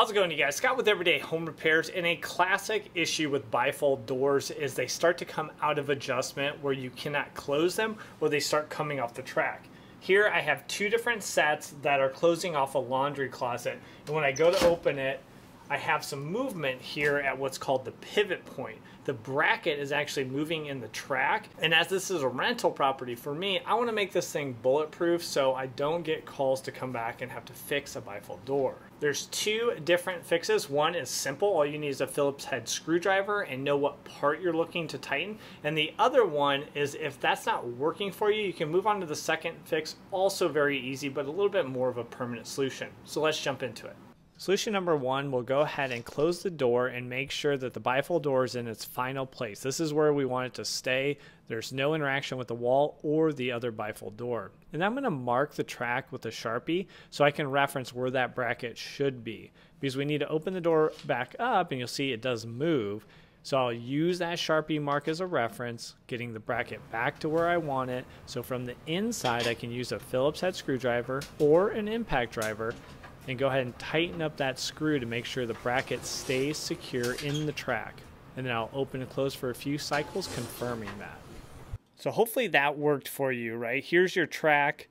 How's it going you guys? Scott with Everyday Home Repairs and a classic issue with bifold doors is they start to come out of adjustment where you cannot close them or they start coming off the track. Here I have two different sets that are closing off a laundry closet and when I go to open it I have some movement here at what's called the pivot point. The bracket is actually moving in the track. And as this is a rental property for me, I wanna make this thing bulletproof so I don't get calls to come back and have to fix a bifold door. There's two different fixes. One is simple. All you need is a Phillips head screwdriver and know what part you're looking to tighten. And the other one is if that's not working for you, you can move on to the second fix. Also very easy, but a little bit more of a permanent solution. So let's jump into it. Solution number one, we'll go ahead and close the door and make sure that the bifold door is in its final place. This is where we want it to stay. There's no interaction with the wall or the other bifold door. And I'm gonna mark the track with a Sharpie so I can reference where that bracket should be because we need to open the door back up and you'll see it does move. So I'll use that Sharpie mark as a reference, getting the bracket back to where I want it. So from the inside, I can use a Phillips head screwdriver or an impact driver and go ahead and tighten up that screw to make sure the bracket stays secure in the track. And then I'll open and close for a few cycles confirming that. So hopefully that worked for you, right? Here's your track.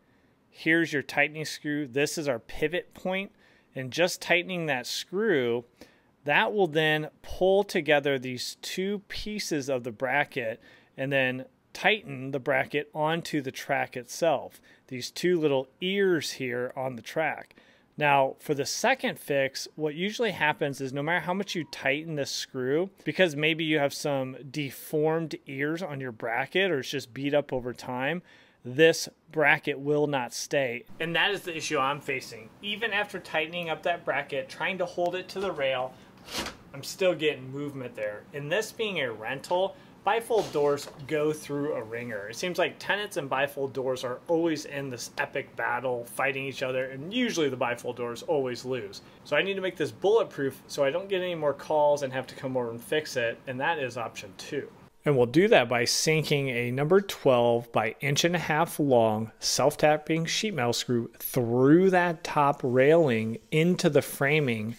Here's your tightening screw. This is our pivot point. And just tightening that screw, that will then pull together these two pieces of the bracket and then tighten the bracket onto the track itself. These two little ears here on the track. Now, for the second fix, what usually happens is no matter how much you tighten the screw, because maybe you have some deformed ears on your bracket or it's just beat up over time, this bracket will not stay. And that is the issue I'm facing. Even after tightening up that bracket, trying to hold it to the rail, I'm still getting movement there. And this being a rental, bifold doors go through a wringer. It seems like tenants and bifold doors are always in this epic battle, fighting each other, and usually the bifold doors always lose. So I need to make this bulletproof so I don't get any more calls and have to come over and fix it, and that is option two. And we'll do that by sinking a number 12 by inch and a half long self-tapping sheet metal screw through that top railing into the framing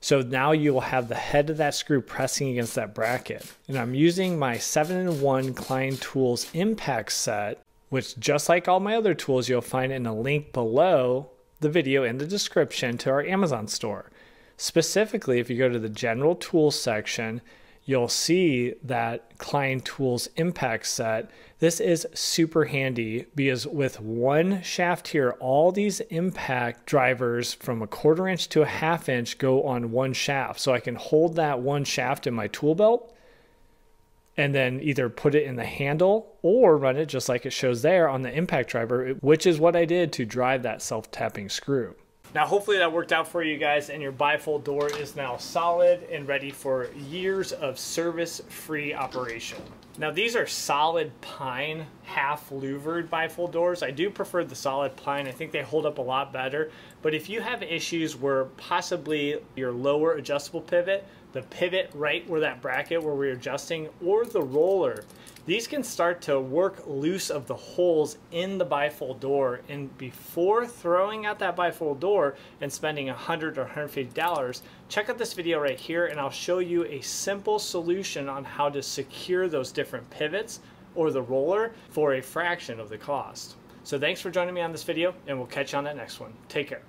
so now you will have the head of that screw pressing against that bracket. And I'm using my 7-in-1 Klein Tools impact set, which just like all my other tools, you'll find in a link below the video in the description to our Amazon store. Specifically, if you go to the general tools section, you'll see that Klein Tools impact set. This is super handy because with one shaft here, all these impact drivers from a quarter inch to a half inch go on one shaft. So I can hold that one shaft in my tool belt and then either put it in the handle or run it just like it shows there on the impact driver, which is what I did to drive that self-tapping screw. Now hopefully that worked out for you guys and your bifold door is now solid and ready for years of service-free operation. Now these are solid pine half louvered bifold doors. I do prefer the solid pine. I think they hold up a lot better. But if you have issues where possibly your lower adjustable pivot, the pivot right where that bracket where we're adjusting, or the roller, these can start to work loose of the holes in the bifold door. And before throwing out that bifold door and spending 100 or $150, check out this video right here and I'll show you a simple solution on how to secure those different pivots or the roller for a fraction of the cost. So thanks for joining me on this video and we'll catch you on that next one. Take care.